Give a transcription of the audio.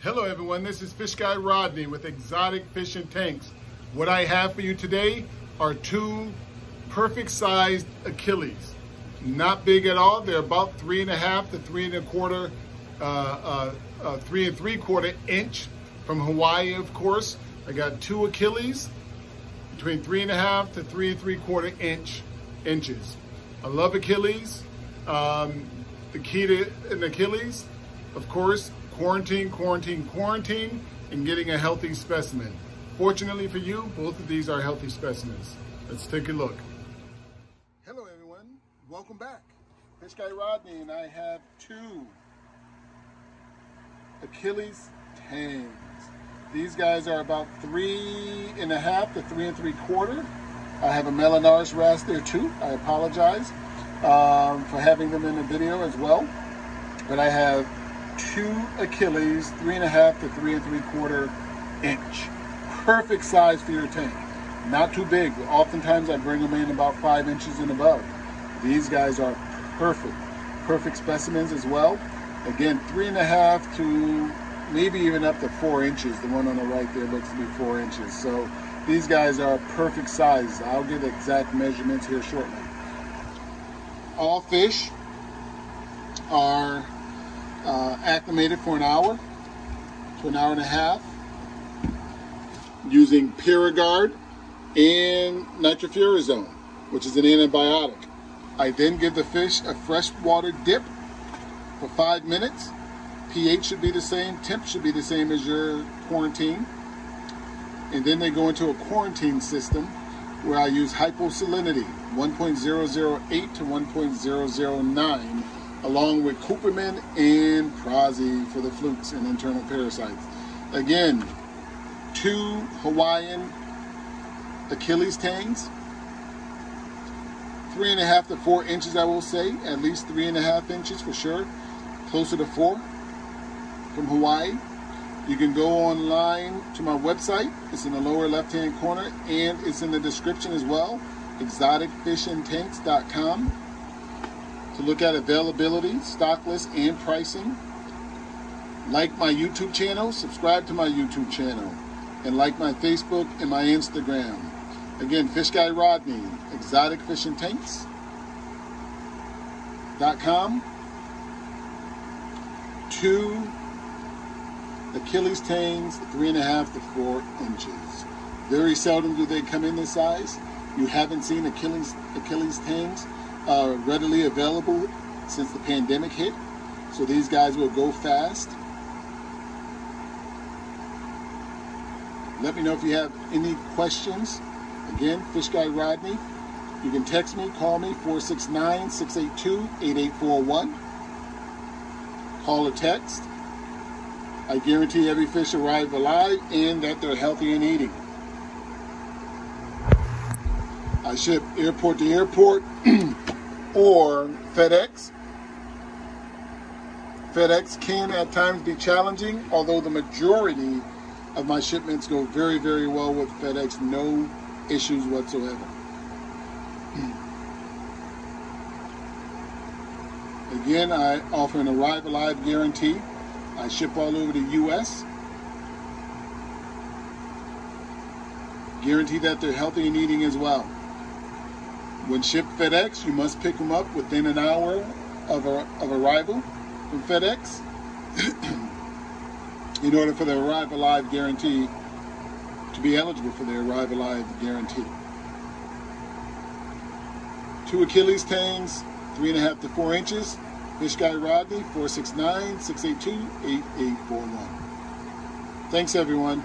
Hello everyone, this is Fish Guy Rodney with Exotic Fish and Tanks. What I have for you today are two perfect sized Achilles. Not big at all, they're about three and a half to three and a quarter, uh, uh, uh, three and three quarter inch from Hawaii of course. I got two Achilles between three and a half to three and three quarter inch inches. I love Achilles. Um, the key to an Achilles, of course, quarantine, quarantine, quarantine, and getting a healthy specimen. Fortunately for you, both of these are healthy specimens. Let's take a look. Hello everyone, welcome back. Fish Guy Rodney and I have two Achilles tangs. These guys are about three and a half to three and three quarter. I have a Melanurus wrasse there too. I apologize um, for having them in the video as well. But I have two Achilles, three and a half to three and three quarter inch. Perfect size for your tank. Not too big. Oftentimes I bring them in about five inches and above. These guys are perfect. Perfect specimens as well. Again, three and a half to maybe even up to four inches. The one on the right there looks to be four inches. So these guys are perfect size. I'll give exact measurements here shortly. All fish are uh, acclimated for an hour to an hour and a half using Paragard and nitrofurazone, which is an antibiotic. I then give the fish a freshwater dip for five minutes. pH should be the same, temp should be the same as your quarantine. And then they go into a quarantine system where I use hyposalinity, 1.008 to 1.009 along with Cupramine and Prazi for the flukes and internal parasites. Again, two Hawaiian Achilles tangs, three and a half to four inches, I will say, at least three and a half inches for sure, closer to four from Hawaii. You can go online to my website. It's in the lower left-hand corner and it's in the description as well, exoticfishntanks.com to look at availability, stock list, and pricing. Like my YouTube channel, subscribe to my YouTube channel, and like my Facebook and my Instagram. Again, Fish Guy Rodney, Exotic Fish N Tanks. Dot com. Two Achilles tangs, three and a half to four inches. Very seldom do they come in this size. You haven't seen Achilles Achilles tangs uh, readily available since the pandemic hit. So these guys will go fast. Let me know if you have any questions. Again, Fish Guy Rodney. You can text me, call me, 469-682-8841. Call or text. I guarantee every fish arrive alive and that they're healthy and eating. I ship airport to airport or FedEx. FedEx can at times be challenging, although the majority of my shipments go very, very well with FedEx, no issues whatsoever. Hmm. Again, I offer an arrive alive guarantee. I ship all over the U.S. Guarantee that they're healthy and eating as well. When shipped FedEx, you must pick them up within an hour of, a, of arrival from FedEx in order for the Arrive Alive guarantee to be eligible for the Arrive Alive guarantee. Two Achilles tangs, three and a half to four inches. Fish Guy Rodney, 469 682 8841. Thanks, everyone.